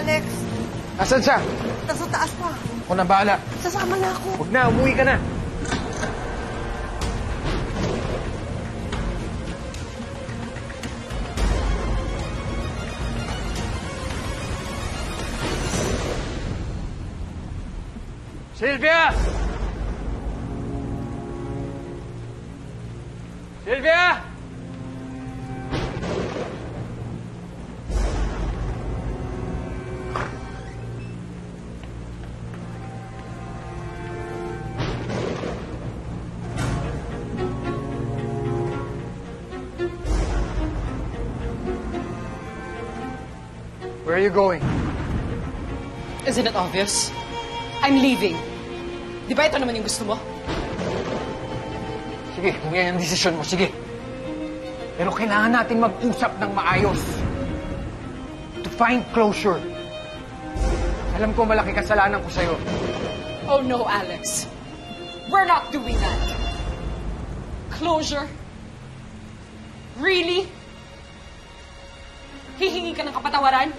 Alex. Asan siya? Nasa taas pa. Ako na bahala. Sasama na ako. Huwag na, umuwi ka na. Sylvia! Sylvia! Where are you going? Isn't it obvious? I'm leaving. Di ba ito naman yung gusto mo? Sige, kung yan ang desisyon mo, sige. Pero kailangan natin mag-usap ng maayos. To find closure. Alam ko malaki kasalanan ko sa'yo. Oh no, Alex. We're not doing that. Closure? Really? Hihingi ka ng kapatawaran?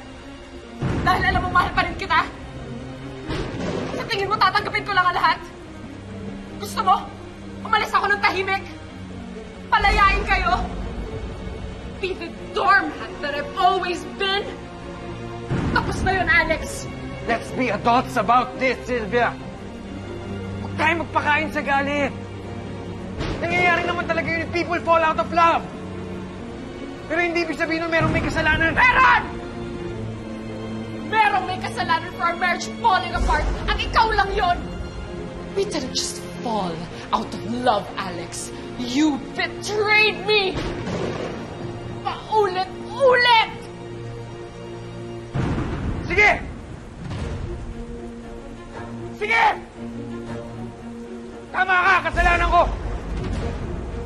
Dahil alam mo, mahal pa rin kita? Sa tingin mo, tatanggapin ko lang ang lahat? Gusto mo? Umalis ako ng tahimik? Palayain kayo? Be the doormat that I've always been? Tapos na yun, Alex. Let's be adults about this, Sylvia. Huwag tayo magpakain sa galit. Nangyayari naman talaga yun people fall out of love. Pero hindi ibig sabihin nun merong may for our marriage falling apart. Ang ikaw lang yon. We didn't just fall out of love, Alex. You betrayed me! Paulit-ulit! Sige! Sige! Tama ka, kasalanan ko.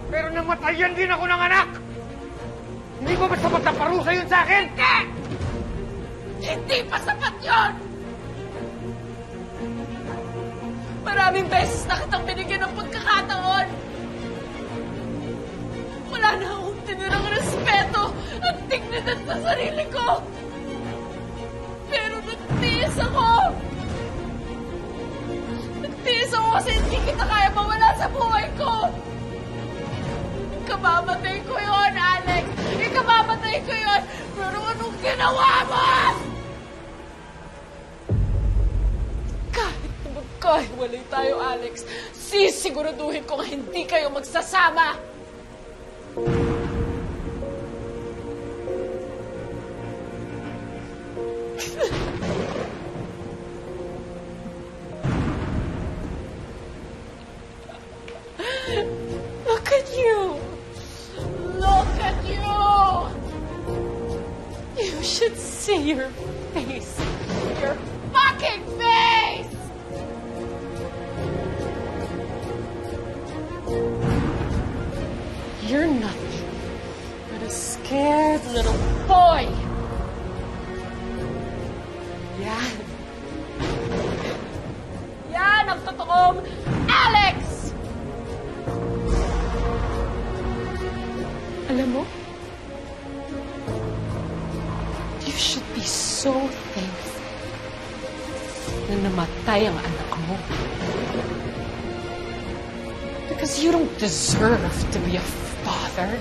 Pero namatayan din ako ng anak. Hindi ko ba sapat na parusa yun sa akin? Hindi! Hindi pa sapat yon! Maraming beses na kitang binigyan ng pagkakataon. Wala na akong tinirang respeto at dignidad sa sarili ko. Pero nagtiis ako. Nagtiis ako kasi hindi kita kaya mawala sa buhay ko. Ikababatay ko yon, Alex. Ikababatay ko yon. Pero anong ginawa magkahiwalay tayo, Alex, sisiguraduhin ko nga hindi kayo magsasama. Look at you! Look at you! You should see your boy. Yan. Yan ang totoong Alex! Alam mo, you should be so thankful na namatay ang anak mo. Because you don't deserve to be a father.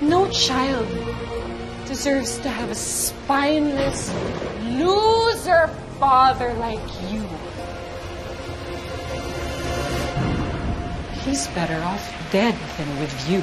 No child deserves to have a spineless loser father like you. He's better off dead than with you.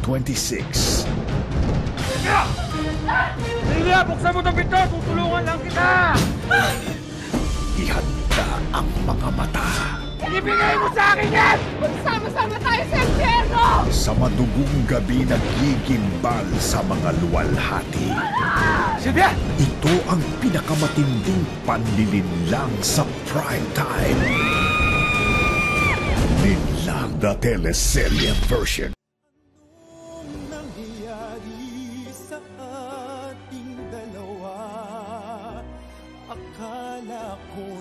26. Silvia, buksan mo itong pinto! Tutulungan lang kita! Ihanda ang mga mata. Ibigay mo sa akin yan! Magsama-sama tayo sa impyerno! Sa madugong gabi nagigimbal sa mga luwalhati. Silvia! Ito ang pinakamatinding panlilinlang sa prime time. Linlang the teleserye version.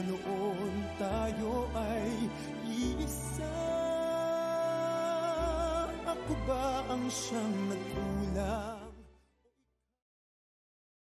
Noon tayo ay iisa Ako ba ang siyang nagkulang?